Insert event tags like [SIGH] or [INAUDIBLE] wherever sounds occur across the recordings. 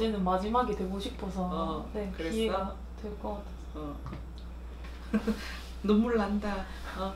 이제는 마지막이 되고 싶어서 어, 네, 그랬어? 기회가 될 것 같아서 어. [LAUGHS] 눈물 난다. 어.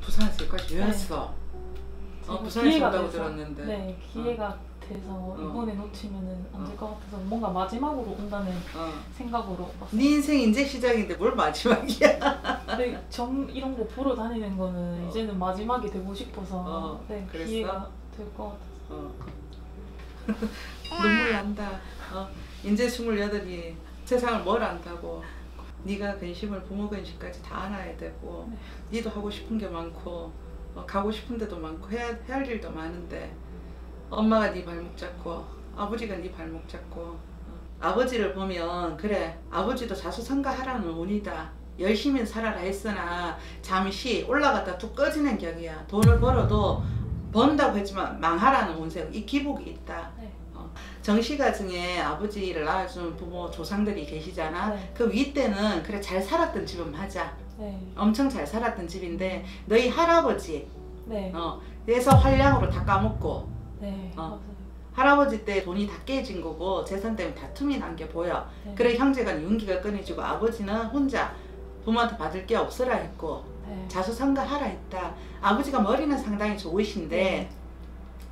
부산에서 여기까지 왜 네. 왔어? 제가 어, 부산에서 온다고 들었는데. 네 기회가 돼서 이번에 놓치면은 안 될 것 같아서 뭔가 마지막으로 온다는 어. 생각으로 왔어요. 네 인생 이제 시작인데 뭘 마지막이야? [LAUGHS] 근데 점 이런 거 보러 다니는 거는 어. 이제는 마지막이 되고 싶어서 어, 네 그랬어? 기회가 될 것 같아서 어. [LAUGHS] 눈물 난다. 어. 이제 스물여덟이 세상을 뭘 안다고. 네가 근심을 부모 근심까지 다 안아야 되고 네. 니도 하고 싶은 게 많고 어, 가고 싶은 데도 많고 해야, 해야 할 일도 많은데 엄마가 네 발목 잡고 아버지가 네 발목 잡고 어. 아버지를 보면 그래 아버지도 자수성가하라는 운이다 열심히 살아라 했으나 잠시 올라갔다 뚝 꺼지는 격이야 돈을 벌어도 번다고 했지만 망하라는 운세 이 기복이 있다 네. 정시가 중에 아버지를 낳아준 부모 조상들이 계시잖아 네. 그 윗대는 그래 잘 살았던 집은 맞아 네. 엄청 잘 살았던 집인데 너희 할아버지 네. 어 그래서 활량으로 다 까먹고 네. 어. 할아버지 때 돈이 다 깨진 거고 재산 때문에 다툼이 난 게 보여 네. 그래 형제가 윤기가 끊어지고 아버지는 혼자 부모한테 받을 게 없으라 했고 네. 자수성가하라 했다 아버지가 머리는 상당히 좋으신데 네.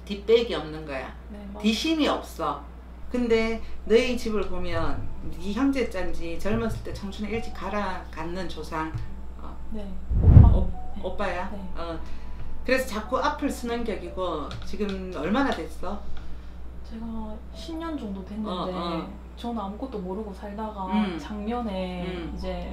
뒷백이 없는 거야 네. 뒷심이 없어 근데 너희 집을 보면 네 형제 짠지 젊었을 때 청춘에 일찍 가라 갖는 조상 어, 네. 어, 네. 오빠야 네. 어. 그래서 자꾸 앞을 쓰는 격이고 지금 얼마나 됐어? 제가 10년 정도 됐는데 어, 어. 저는 아무것도 모르고 살다가 음. 작년에 음. 이제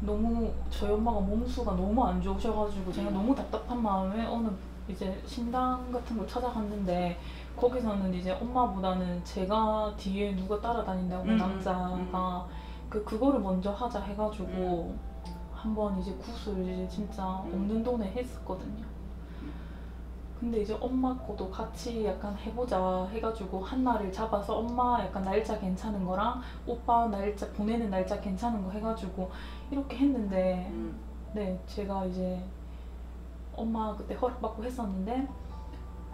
너무 저희 엄마가 몸수가 너무 안 좋으셔가지고 제가 음. 너무 답답한 마음에 어느 이제 신당 같은 걸 찾아갔는데 거기서는 이제 엄마보다는 제가 뒤에 누가 따라다닌다고 음, 남자가 그 그거를 먼저 하자 해가지고 음. 한번 이제 굿을 이제 진짜 없는 돈에 했었거든요. 근데 이제 엄마 거도 같이 약간 해보자 해가지고 한 날을 잡아서 엄마 약간 날짜 괜찮은 거랑 오빠 날짜 보내는 날짜 괜찮은 거 해가지고 이렇게 했는데 음. 네 제가 이제 엄마 그때 허락받고 했었는데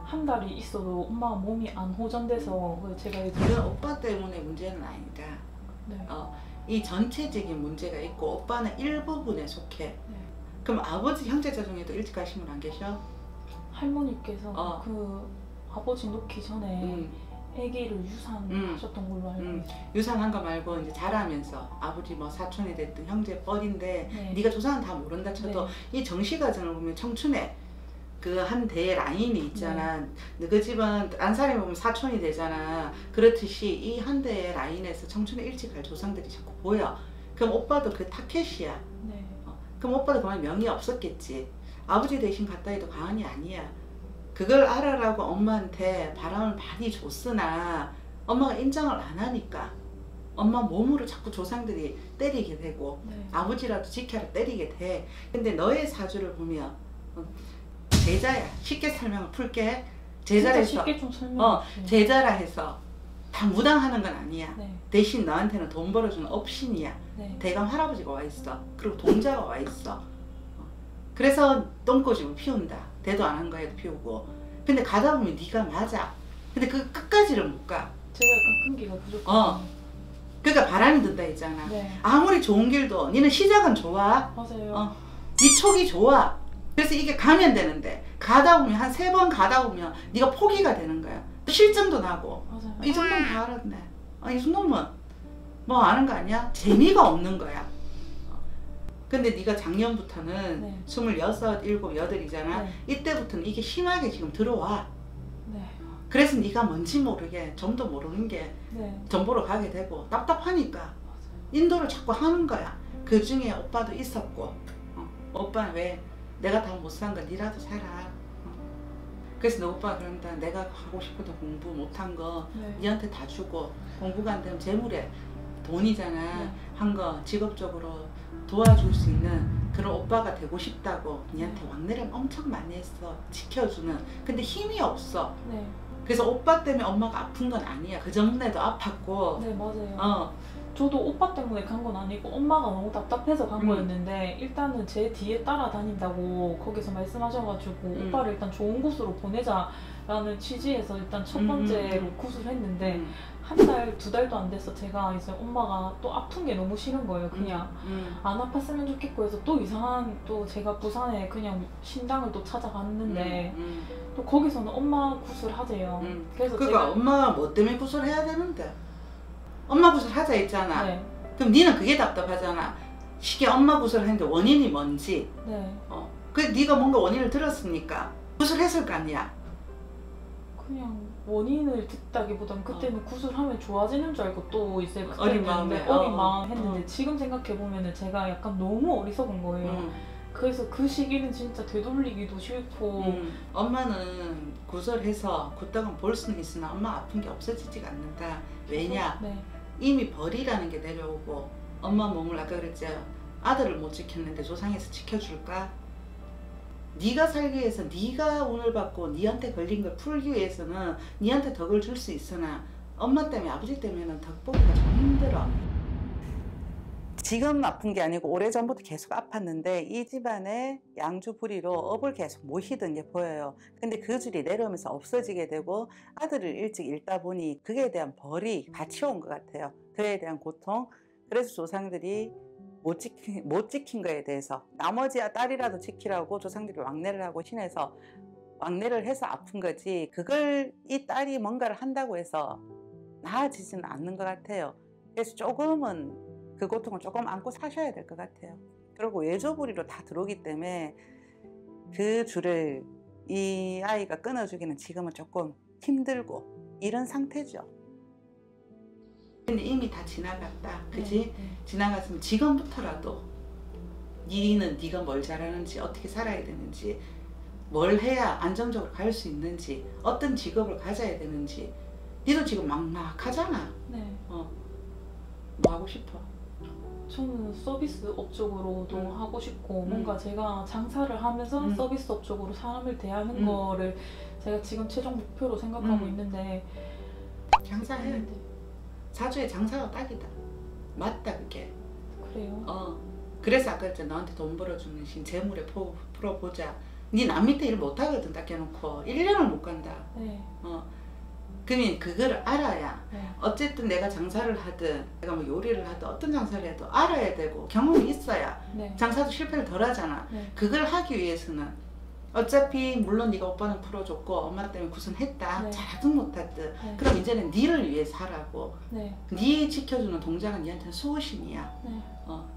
한 달이 있어도 엄마 몸이 안 호전돼서 제가 이제 이건 오빠 때문에 문제는 아니다 네, 어, 이 전체적인 문제가 있고 오빠는 일부분에 속해 네. 그럼 아버지 형제 자 중에도 일찍 가신 분안 계셔? 할머니께서 어. 그 아버지 놓기 전에 음. 아기를 유산하셨던 걸로 알고 음. 있어요. 유산한 거 말고 이제 자라면서 아버지 뭐 사촌이 됐든 형제 뻘인데 네. 네가 조상은 다 모른다 쳐도 이 정시 과정을 보면 청춘에 그 한 대의 라인이 있잖아. 너그 집은 딴 사람이 보면 사촌이 되잖아. 그렇듯이 이 한 대의 라인에서 청춘에 일찍 갈 조상들이 자꾸 보여. 그럼 오빠도 그 타켓이야. 네. 그럼 오빠도 그만 명이 없었겠지. 아버지 대신 갔다 해도 과언이 아니야. 그걸 알아라고 엄마한테 바람을 많이 줬으나 엄마가 인정을 안 하니까 엄마 몸으로 자꾸 조상들이 때리게 되고 네. 아버지라도 지켜라 때리게 돼. 근데 너의 사주를 보면 어, 제자야. 쉽게 설명을 풀게. 제자라서 좀 설명해 어, 주세요. 제자라 해서 다 무당하는 건 아니야. 네. 대신 너한테는 돈 벌어주는 업신이야. 네. 대감 할아버지가 와 있어. 그리고 동자가 와 있어. 어. 그래서 똥꼬집을 피운다. 대도 안 한 거에도 피우고. 근데 가다 보면 네가 맞아. 근데 그 끝까지를 못 가. 제가 약간 끈기가 부족해요. 어. 그러니까 바람이 든다 했잖아. 네. 아무리 좋은 길도 니는 시작은 좋아. 맞아요. 어. 네 촉이 좋아. 그래서 이게 가면 되는데 가다 보면 한 세 번 가다 보면 네가 포기가 되는 거야. 실증도 나고 맞아요. 이 정도면 다 알았네. 아, 이 정도면 뭐 아는 거 아니야? 재미가 없는 거야. 어. 근데 네가 작년부터는 네. 스물여섯, 일곱, 여덟이잖아. 네. 이때부터는 이게 심하게 지금 들어와. 네. 그래서 네가 뭔지 모르게 점도 모르는 게 네. 정보로 가게 되고 답답하니까 맞아요. 인도를 자꾸 하는 거야. 그 중에 오빠도 있었고, 어, 오빠는 왜 내가 다 못산거 니라도 살아. 어. 그래서 너 오빠 그런다. 내가 하고 싶어도 공부 못한 거 네. 니한테 다 주고 공부가 안 되면 재물에 돈이잖아. 네. 한거 직업적으로 도와줄 수 있는 그런 오빠가 되고 싶다고 니한테 왕래를 엄청 많이 했어. 지켜주는. 근데 힘이 없어. 네. 그래서 오빠 때문에 엄마가 아픈 건 아니야. 그 전에도 아팠고. 네, 맞아요. 어. 저도 오빠 때문에 간 건 아니고 엄마가 너무 답답해서 간 음. 거였는데 일단은 제 뒤에 따라다닌다고 거기서 말씀하셔가지고 음. 오빠를 일단 좋은 곳으로 보내자라는 취지에서 일단 첫 음, 번째로 음. 굿을 했는데 음. 한 달, 두 달도 안 돼서 제가 이제 엄마가 또 아픈 게 너무 싫은 거예요 그냥 음. 안 아팠으면 좋겠고 해서 또 이상한 또 제가 부산에 그냥 신당을 또 찾아갔는데 음. 또 거기서는 엄마 굿을 하재요 음. 그래서 그러니까 제가 엄마가 뭐 때문에 구슬 해야 되는데 엄마 구슬 하자 했잖아 네, 그럼 니는 그게 답답하잖아 시계 엄마 구슬 했는데 원인이 뭔지 네 어. 그 네가 뭔가 원인을 들었으니까 구슬했을 거 아니야 그냥 원인을 듣다기보단 그때는 구슬하면 좋아지는 줄 알고 또 이제 그때는 어. 어린 마음에, 네, 어린 어, 마음 했는데 어. 지금 생각해 보면은 제가 약간 너무 어리석은 거예요. 음. 그래서 그 시기는 진짜 되돌리기도 싫고 음. 엄마는 구설해서 굿떡은 볼 수는 있으나 엄마 아픈 게 없어지지가 않는다 왜냐 네, 이미 벌이라는 게 내려오고 엄마 몸을 아까 그랬죠 아들을 못 지켰는데 조상에서 지켜줄까? 네가 살기 위해서 네가 운을 받고 네한테 걸린 걸 풀기 위해서는 네한테 덕을 줄 수 있으나 엄마 때문에 아버지 때문에는 덕 보기가 좀 힘들어. 지금 아픈 게 아니고 오래전부터 계속 아팠는데 이 집안에 양주 부리로 업을 계속 모시던 게 보여요. 근데 그 줄이 내려오면서 없어지게 되고 아들을 일찍 잃다 보니 그에 대한 벌이 같이 온 것 같아요. 그에 대한 고통. 그래서 조상들이 못 지킨, 못 지킨 거에 대해서 나머지 딸이라도 지키라고 조상들이 왕래를 하고 신에서 왕래를 해서 아픈 거지 그걸 이 딸이 뭔가를 한다고 해서 나아지지는 않는 것 같아요. 그래서 조금은 그 고통을 조금 안고 사셔야 될 것 같아요. 그리고 외조부리로 다 들어오기 때문에 그 줄을 이 아이가 끊어주기는 지금은 조금 힘들고 이런 상태죠. 이미 다 지나갔다. 그지? 네, 네. 지나갔으면 지금부터라도 니는 네가 뭘 잘하는지 어떻게 살아야 되는지 뭘 해야 안정적으로 갈 수 있는지 어떤 직업을 가져야 되는지 니도 지금 막막하잖아 네. 어. 뭐 하고 싶어 저는 서비스 업 쪽으로도 음. 하고 싶고 음. 뭔가 제가 장사를 하면서 음. 서비스 업 쪽으로 사람을 대하는 음. 거를 제가 지금 최종 목표로 생각하고 음. 있는데 장사해 근데 사주의 장사가 딱이다 맞다 그게 그래요. 어 그래서 아까 했잖아 너한테 돈 벌어주는 신 재물에 포, 풀어보자 니 남 밑에 일 못하거든 딱 해놓고 1년을 못 간다 네, 어 그러면 그걸 알아야 네, 어쨌든 내가 장사를 하든 내가 뭐 요리를 하든 어떤 장사를 해도 알아야 되고 경험이 있어야 네, 장사도 실패를 덜 하잖아. 네, 그걸 하기 위해서는 어차피 물론 네가 오빠는 풀어줬고 엄마 때문에 구선했다 네. 잘하든 못하든 네, 그럼 이제는 니를 위해서 하라고. 네, 네 지켜주는 동작은 니한테는 수호신이야. 네. 어.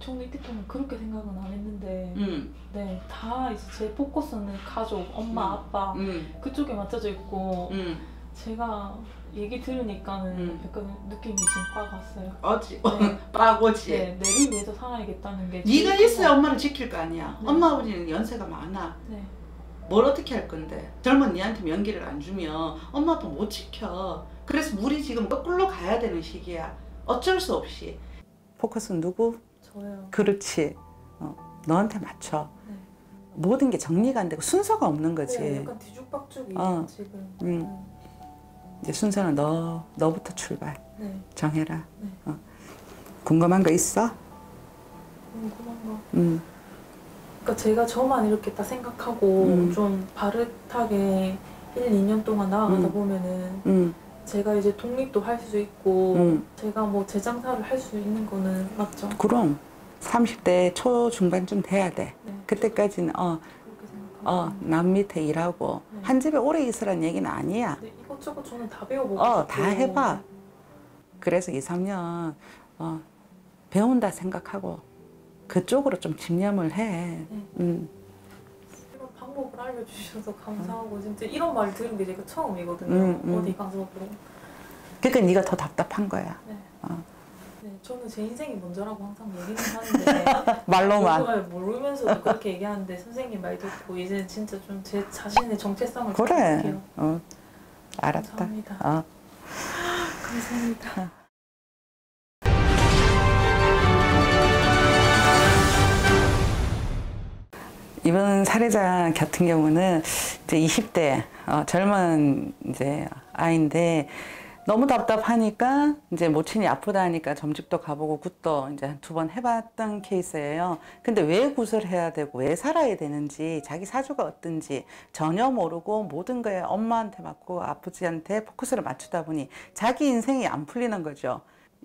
저는 이때 동안 그렇게 생각은 안 했는데 음, 네, 다 이제 제 포커스는 가족, 엄마, 음. 아빠 음, 그쪽에 맞춰져 있고 음. 제가 얘기 들으니까는 음. 약간 느낌이 지금 빡 왔어요. 어지 네. [LAUGHS] 빠고지 네, 내를 위해서 살아야겠다는 게 네가 있어야 거- 엄마를 지킬 거 아니야 네. 엄마 아버지는 연세가 많아 네, 뭘 어떻게 할 건데 젊은 니한테 명기를 안 주면 엄마 아빠 못 지켜 그래서 우리 지금 거꾸로 가야 되는 시기야 어쩔 수 없이 포커스는 누구? 저요. 그렇지 어, 너한테 맞춰 네. 모든 게 정리가 안 되고 순서가 없는 거지 네, 약간 뒤죽박죽이 어. 지금. 음. 이제 순서는 너 너부터 출발 네, 정해라 네. 어. 궁금한 거 있어? 궁금한 거. 음. 그러니까 제가 저만 이렇게 딱 생각하고 음. 좀 바릇하게 1, 2년 동안 나아가다 음. 보면은 음. 제가 이제 독립도 할 수 있고 음. 제가 뭐 재장사를 할 수 있는 거는 맞죠? 그럼 30대 초중반쯤 돼야 돼 네, 그때까지는 어, 어, 남 밑에 일하고 네. 한 집에 오래 있으라는 얘기는 아니야. 네, 이것저것 저는 다 배워보고 어, 다 해봐. 그래서 2, 3년 어, 배운다 생각하고 그쪽으로 좀 집념을 해. 네. 음. 알려주셔서 감사하고 진짜 이런 말 들은 게 제가 처음이거든요. 음, 음. 어디 가서도. 그러니까 네가 더 답답한 거야. 네. 어. 네, 저는 제 인생이 먼저라고 항상 얘기는 하는데 [LAUGHS] 말로만. 모르면서도 그렇게 얘기하는데 선생님 말 듣고 이제는 진짜 좀 제 자신의 정체성을 그래. 찾을게요. 어, 알았다. 감사합니다. 어. 감사합니다. 이번 사례자 같은 경우는 이제 20대 어, 젊은 이제 아이인데 너무 답답하니까 이제 모친이 아프다 하니까 점집도 가보고 굿도 이제 두 번 해봤던 케이스예요. 근데 왜 굿을 해야 되고 왜 살아야 되는지 자기 사주가 어떤지 전혀 모르고 모든 거에 엄마한테 맞고 아버지한테 포커스를 맞추다 보니 자기 인생이 안 풀리는 거죠.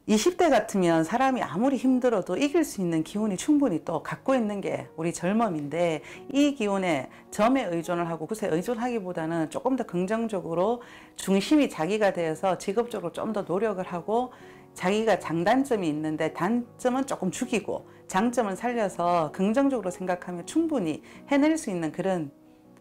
20대 같으면 사람이 아무리 힘들어도 이길 수 있는 기운이 충분히 또 갖고 있는 게 우리 젊음인데 이 기운에 점에 의존을 하고 굿에 의존하기보다는 조금 더 긍정적으로 중심이 자기가 되어서 직업적으로 좀 더 노력을 하고 자기가 장단점이 있는데 단점은 조금 죽이고 장점은 살려서 긍정적으로 생각하면 충분히 해낼 수 있는 그런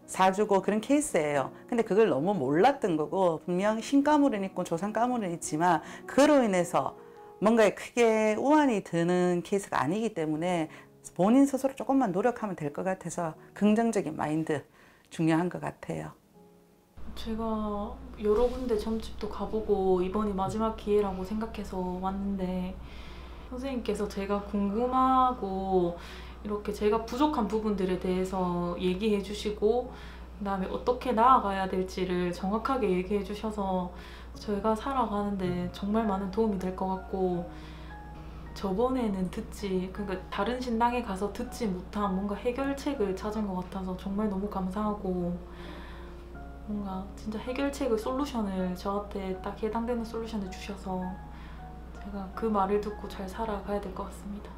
사주고 그런 케이스예요. 근데 그걸 너무 몰랐던 거고 분명 신가물은 있고 조상가물은 있지만 그로 인해서 뭔가에 크게 우환이 드는 케이스가 아니기 때문에 본인 스스로 조금만 노력하면 될 것 같아서 긍정적인 마인드 중요한 것 같아요. 제가 여러 군데 점집도 가보고 이번이 마지막 기회라고 생각해서 왔는데 선생님께서 제가 궁금하고 이렇게 제가 부족한 부분들에 대해서 얘기해 주시고 그다음에 어떻게 나아가야 될지를 정확하게 얘기해 주셔서 저희가 살아가는데 정말 많은 도움이 될 것 같고 저번에는 듣지 그러니까 다른 신당에 가서 듣지 못한 뭔가 해결책을 찾은 것 같아서 정말 너무 감사하고 뭔가 진짜 해결책을 솔루션을 저한테 딱 해당되는 솔루션을 주셔서 제가 그 말을 듣고 잘 살아가야 될 것 같습니다.